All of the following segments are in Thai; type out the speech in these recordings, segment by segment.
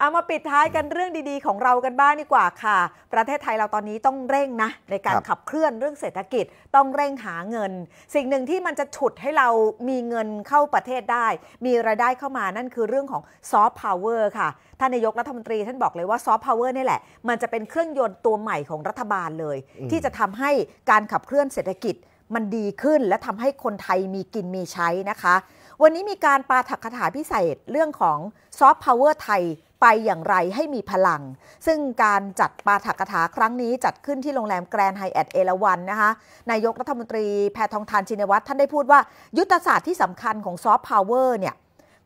เอามาปิดท้ายกันเรื่องดีๆ ของเรากันบ้างดีกว่าค่ะ ประเทศไทยเราตอนนี้ต้องเร่งนะในการครับขับเคลื่อนเรื่องเศรษฐกิจต้องเร่งหาเงิน สิ่งหนึ่งที่มันจะฉุดให้เรามีเงินเข้าประเทศได้ มีรายได้เข้ามานั่นคือเรื่องของซอฟต์พาวเวอร์ค่ะท่านนายกรัฐมนตรีท่านบอกเลยว่าซอฟต์พาวเวอร์นี่แหละ มันจะเป็นเครื่องยนต์ตัวใหม่ของรัฐบาลเลยอืมที่จะทำให้การขับเคลื่อนเศรษฐกิจมันดีขึ้นและทำให้คนไทยมีกินมีใช้นะคะ วันนี้มีการปาฐกถาพิเศษเรื่องของซอฟต์พาวเวอร์ไทย ไปอย่างไรให้มีพลัง ซึ่งการจัดปาฐกถาครั้งนี้จัดขึ้นที่โรงแรมแกรนด์ไฮแอทเอราวันนะคะนายกรัฐมนตรีแพทองทานชินวัตรท่านได้พูดว่า ยุทธศาสตร์ที่สำคัญของซอฟต์พาวเวอร์เนี่ย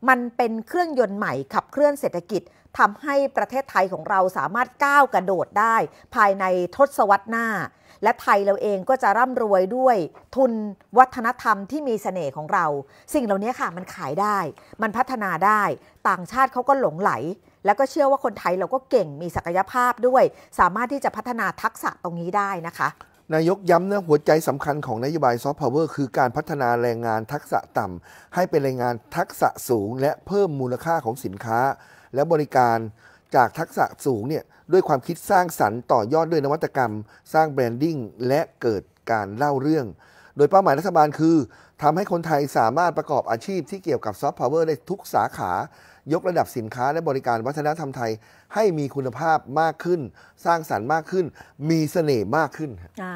มันเป็นเครื่องยนต์ใหม่ขับเคลื่อนเศรษฐกิจทำให้ประเทศไทยของเราสามารถก้าวกระโดดได้ ภายในทศวรรษหน้า และไทยเราเองก็จะร่ำรวยด้วยทุนวัฒนธรรมที่มีเสน่ห์ของเรา สิ่งเหล่านี้ค่ะมันขายได้ มันพัฒนาได้ ต่างชาติเขาก็หลงไหล แล้วก็เชื่อว่าคนไทยเราก็เก่งมีศักยภาพด้วย สามารถที่จะพัฒนาทักษะตรงนี้ได้นะคะ นายกย้ำนะหัวใจสำคัญของนโยบายซอฟต์พาวเวอร์คือการพัฒนาแรงงานทักษะต่ำให้เป็นแรงงานทักษะสูง และเพิ่มมูลค่าของสินค้า และบริการจากทักษะสูงเนี่ยด้วยความคิดสร้างสรรค์ต่อยอดด้วยนวัตกรรม สร้าง branding และเกิดการเล่าเรื่อง โดยเป้าหมายรัฐบาลคือทำให้คนไทยสามารถประกอบอาชีพที่เกี่ยวกับซอฟต์พาวเวอร์ได้ทุกสาขายกระดับสินค้าและบริการวัฒนธรรมไทยให้มีคุณภาพมากขึ้น สร้างสรรค์มากขึ้น มีเสน่ห์มากขึ้นอ่า